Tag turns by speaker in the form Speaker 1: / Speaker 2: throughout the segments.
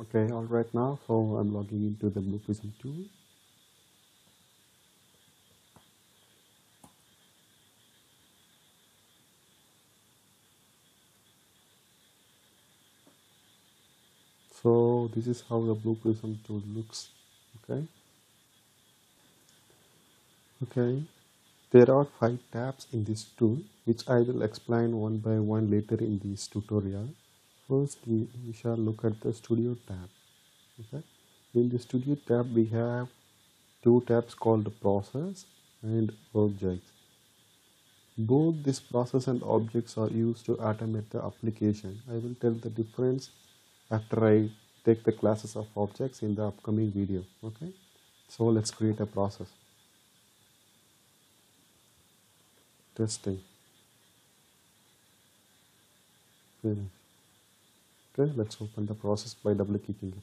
Speaker 1: Okay, all right now. So I'm logging into the Blue Prism tool. So this is how the Blue Prism tool looks. Okay. Okay. There are five tabs in this tool, which I will explain one by one later in this tutorial. First, we, we shall look at the Studio tab. Okay. In the Studio tab, we have two tabs called Process and Objects. Both this process and objects are used to automate the application. I will tell the difference after I take the classes of objects in the upcoming video. Okay. So let's create a process. Testing. Finish. Okay, let's open the process by double clicking it.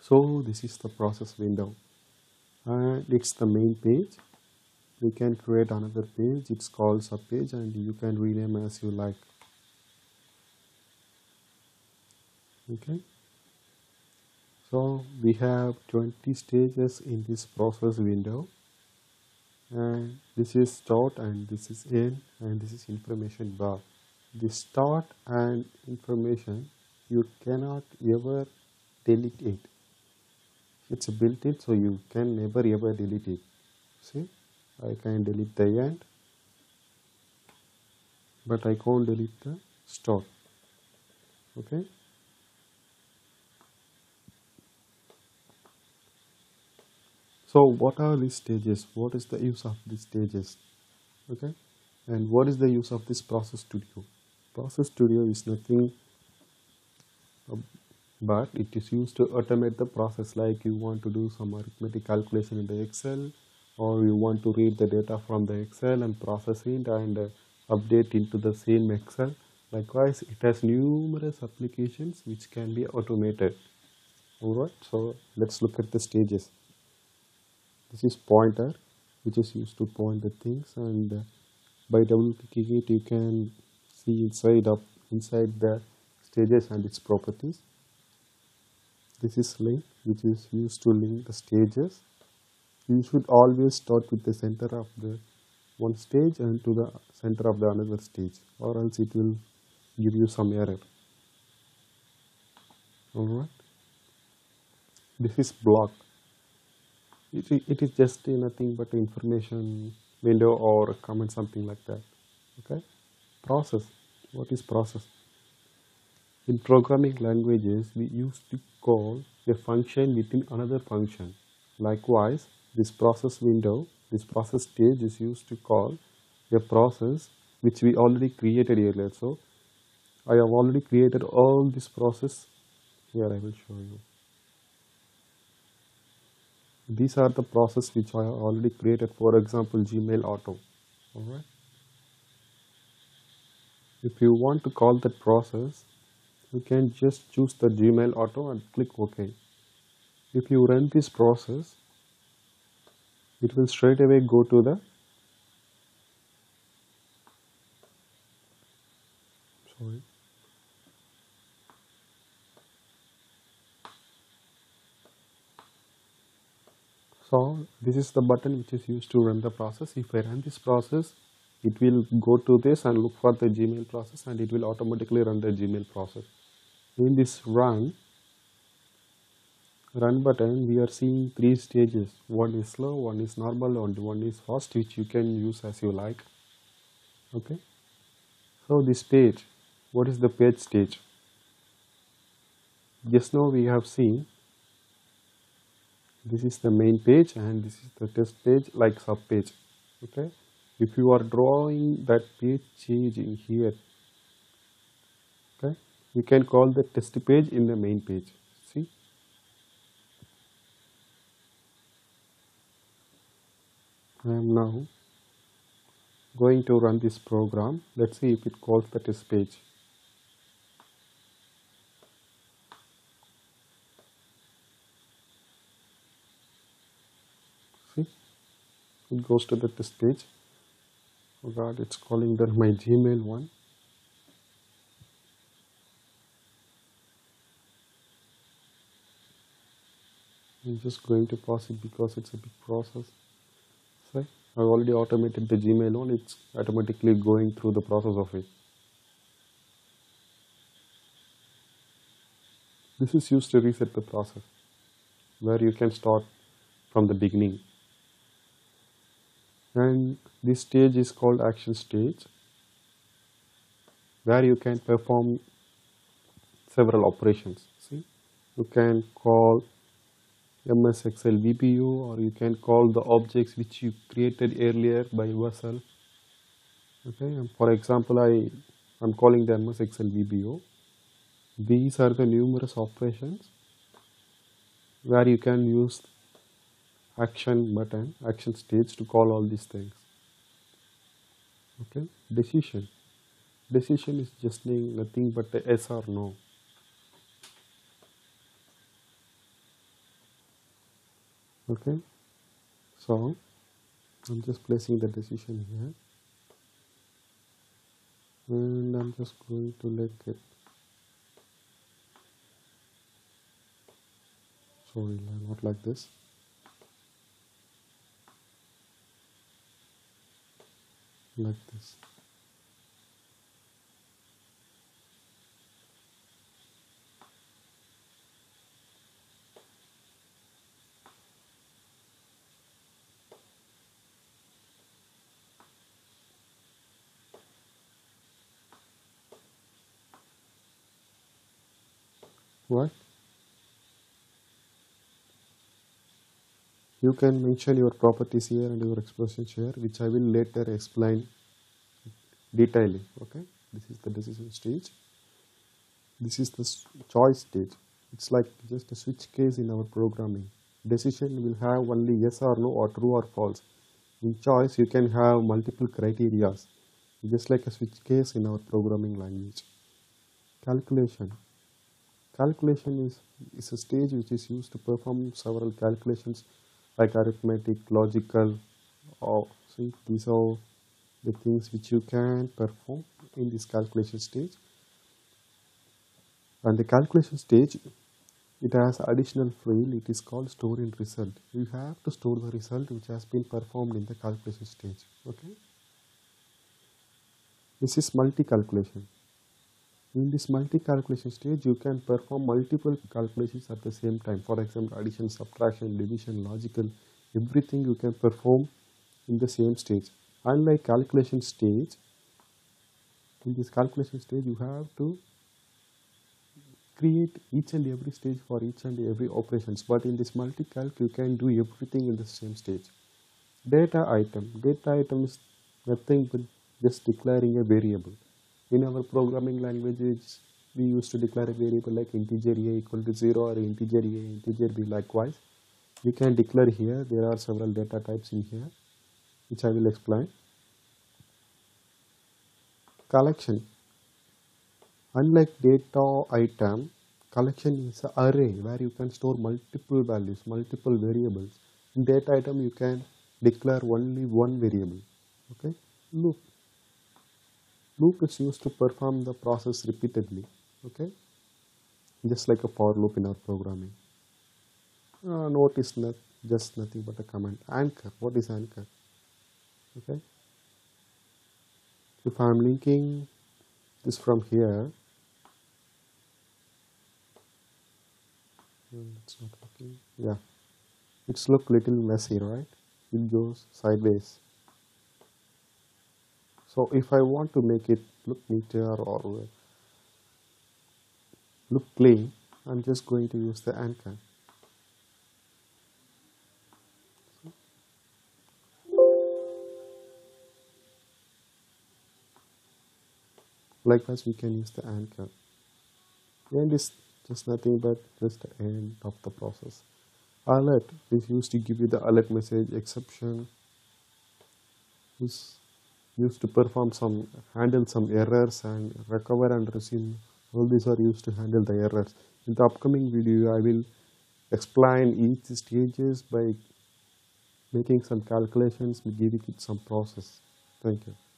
Speaker 1: So this is the process window and it's the main page. We can create another page, it's called sub page and you can rename as you like. Okay. So we have 20 stages in this process window uh, and this is start and this is end and this is information bar the start and information you cannot ever delete it it's built in so you can never ever delete it see I can delete the end but I can't delete the start. Okay? So what are these stages? What is the use of these stages? Okay? And what is the use of this process studio process studio is nothing but it is used to automate the process like you want to do some arithmetic calculation in the excel or you want to read the data from the excel and process it and uh, update into the same excel. Likewise it has numerous applications which can be automated. Alright so let's look at the stages. This is pointer which is used to point the things and uh, by double clicking it you can inside of inside the stages and its properties. This is link which is used to link the stages. You should always start with the center of the one stage and to the center of the another stage or else it will give you some error. Alright. This is block. It, it is just nothing but information window or comment something like that. Okay process. What is process? In programming languages we used to call a function within another function. Likewise this process window this process stage is used to call a process which we already created earlier. So I have already created all this process. Here I will show you. These are the process which I have already created. For example Gmail auto. Alright if you want to call that process you can just choose the Gmail auto and click OK. If you run this process it will straight away go to the sorry. So this is the button which is used to run the process. If I run this process it will go to this and look for the gmail process and it will automatically run the gmail process. In this run run button we are seeing three stages. One is slow one is normal and one is fast which you can use as you like. Okay? So this page what is the page stage? Just now we have seen this is the main page and this is the test page like sub page. Okay if you are drawing that page change in here. Okay? You can call the test page in the main page. See? I am now going to run this program let's see if it calls the test page. See? It goes to the test page oh god it's calling that my gmail one. I'm just going to pause it because it's a big process. So I've already automated the gmail one. It's automatically going through the process of it. This is used to reset the process where you can start from the beginning. And this stage is called action stage where you can perform several operations. See, you can call MS Excel VBO or you can call the objects which you created earlier by yourself. Okay, and for example, I am calling the MS Excel. These are the numerous operations where you can use action button, action stage to call all these things. Okay, decision. Decision is just nothing but a yes or no. Okay, so I'm just placing the decision here and I'm just going to let it sorry not like this like this. What you can mention your properties here and your expressions here which I will later explain detailing okay? This is the decision stage. This is the choice stage. It's like just a switch case in our programming. Decision will have only yes or no or true or false. In choice you can have multiple criterias just like a switch case in our programming language. Calculation. Calculation is, is a stage which is used to perform several calculations like arithmetic, logical, or see these are the things which you can perform in this calculation stage. And the calculation stage, it has additional field, it is called store in result. You have to store the result which has been performed in the calculation stage. Okay. This is multi-calculation. In this multi-calculation stage, you can perform multiple calculations at the same time. For example, addition, subtraction, division, logical, everything you can perform in the same stage. Unlike calculation stage, in this calculation stage, you have to create each and every stage for each and every operations. But in this multi-calc, you can do everything in the same stage. Data item. Data item is nothing but just declaring a variable in our programming languages we used to declare a variable like integer a equal to 0 or integer a integer b likewise. We can declare here there are several data types in here which I will explain. Collection. Unlike data item collection is an array where you can store multiple values multiple variables. In data item you can declare only one variable. Okay? Loop loop is used to perform the process repeatedly okay? Just like a for loop in our programming. Uh, note is not just nothing but a command anchor. What is anchor? Okay? If I am linking this from here it's not working. Yeah. It's look little messy right? It goes sideways so if I want to make it look neater or look clean, I'm just going to use the anchor. Likewise, we can use the anchor. And is just nothing but just the end of the process. Alert is used to give you the alert message exception. This used to perform some handle some errors and recover and resume. All these are used to handle the errors. In the upcoming video i will explain each stages by making some calculations giving it some process. Thank you